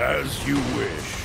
As you wish.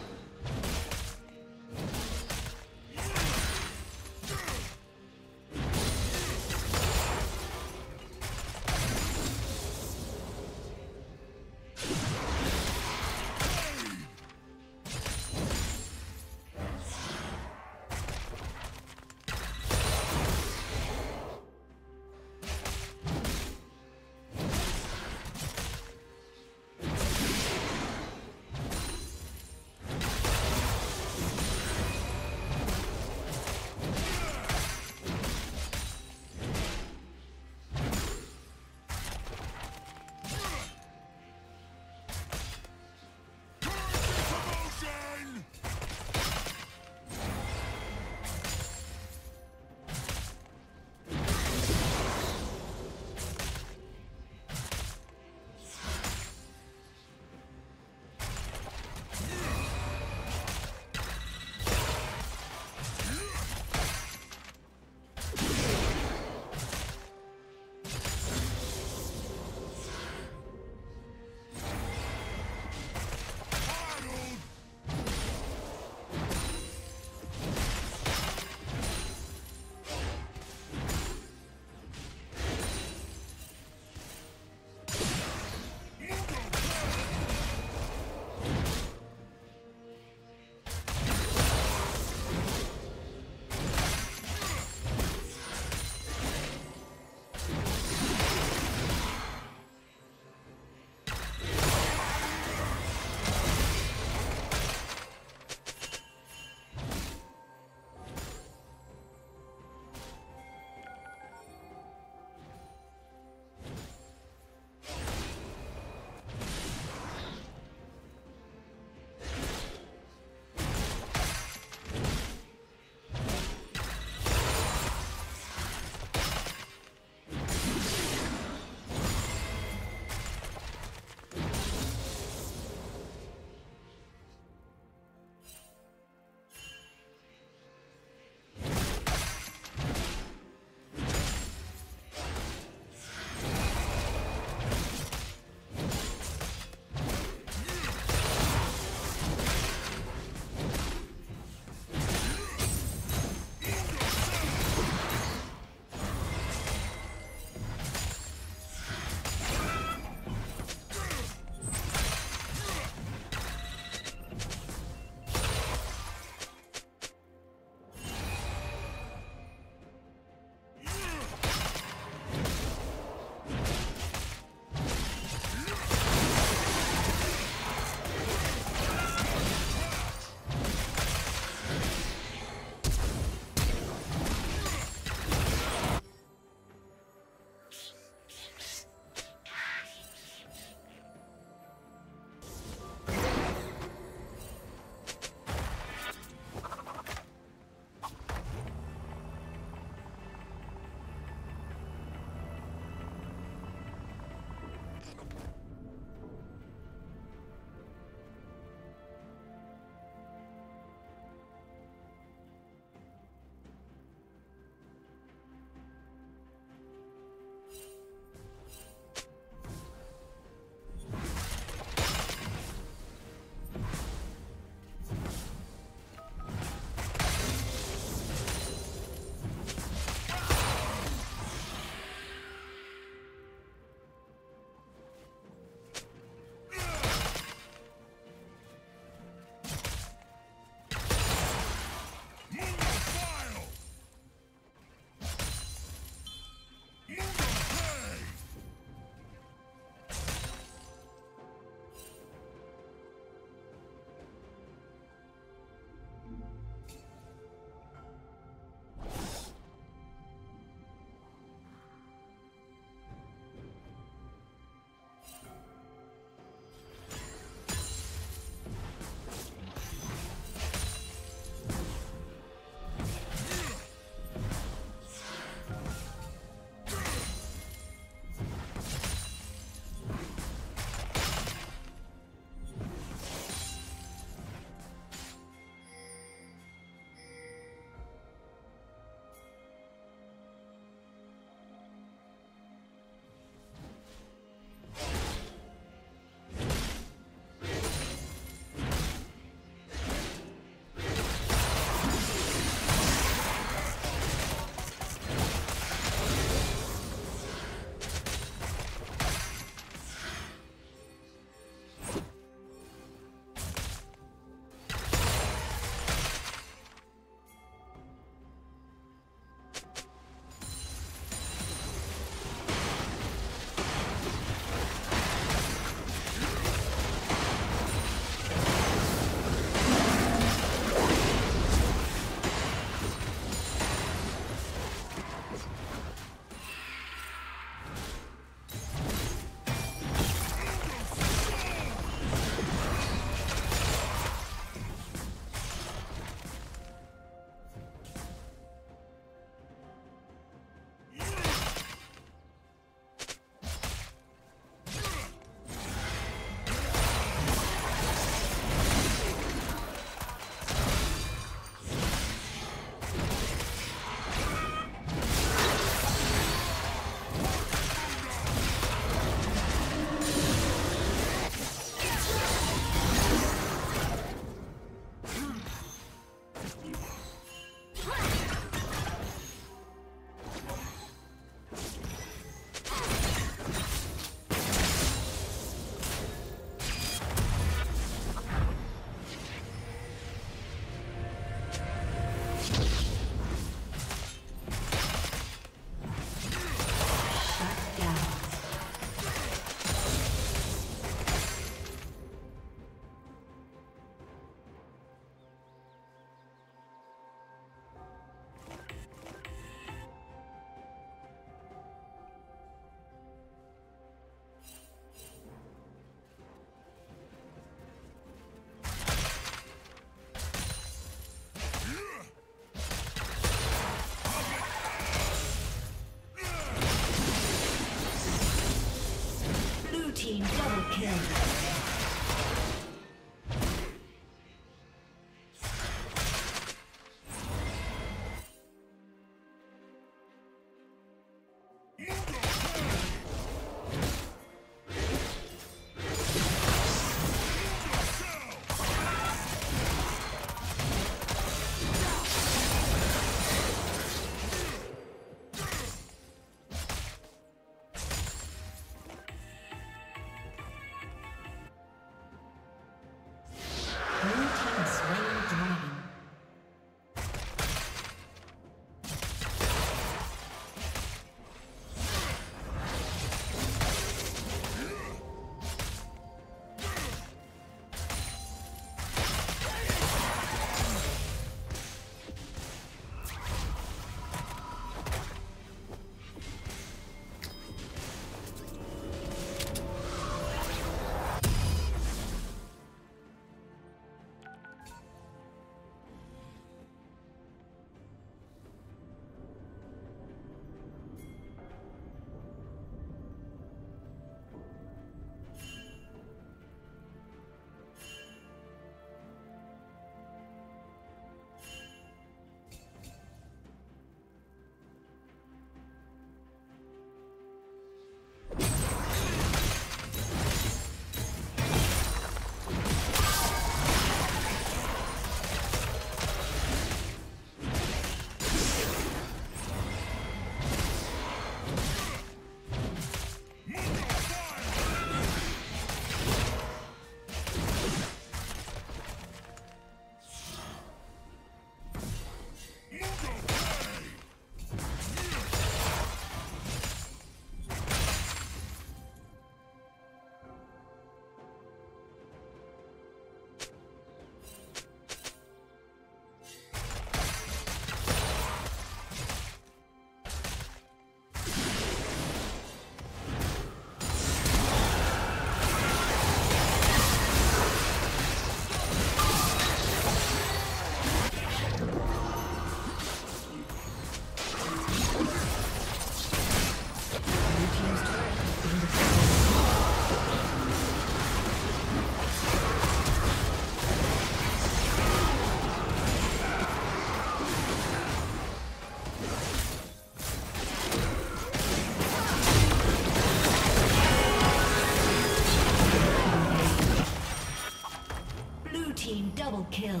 Kill.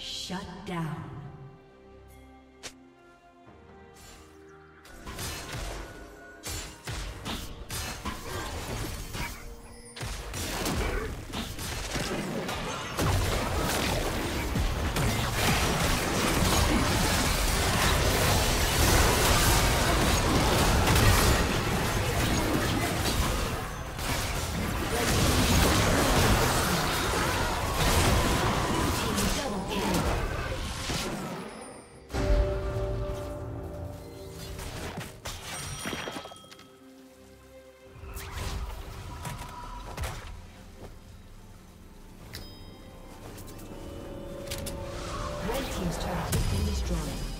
Shut down. destroyed.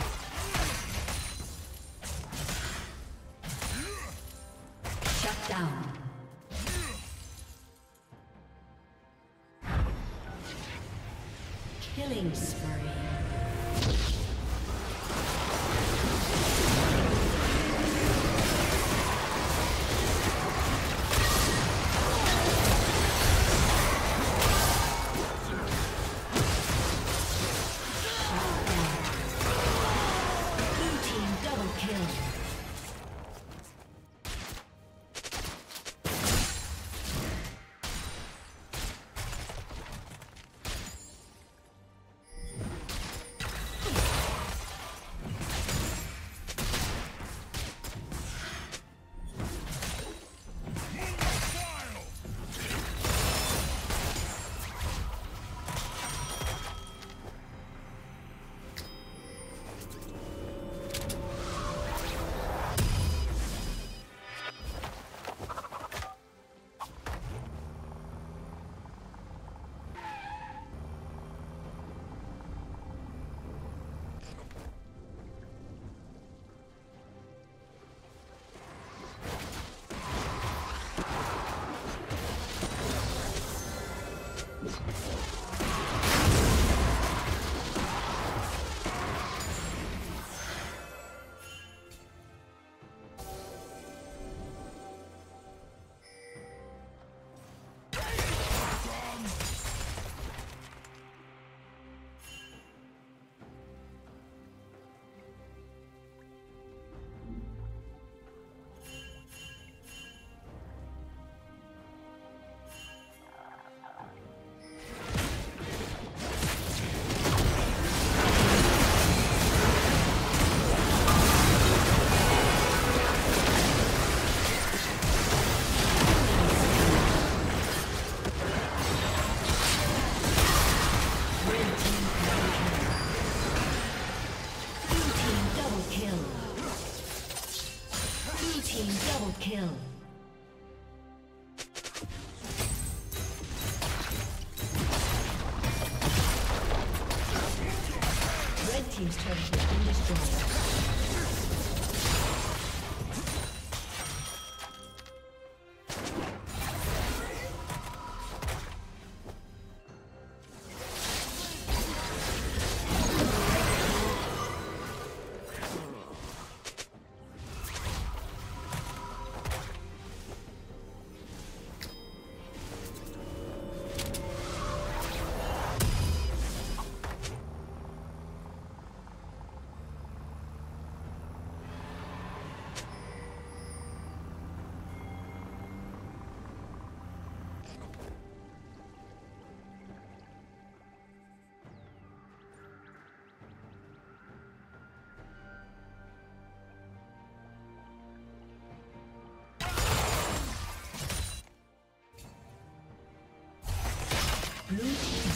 Blue team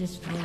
destroyed.